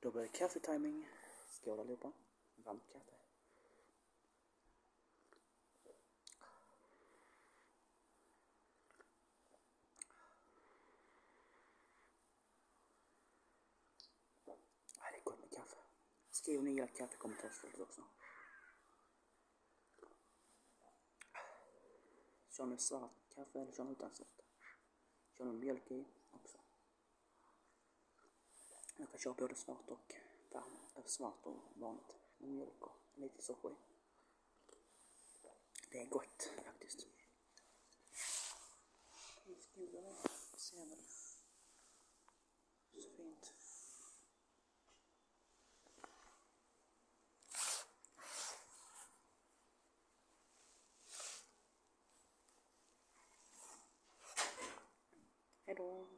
Då blir det kaffetiming. Skål allihopa. Varmt kaffe. Det är gott med kaffe. Skriv om ni gillar kaffe också. Kör med svart kaffe eller kör utan svart? Kör med mjölk i också. Jag kan köra både svart och varm, äh, svart och vanligt med mjölk och lite socker i. Det är gott faktiskt. I skogen ser väl så fint. Hejdå!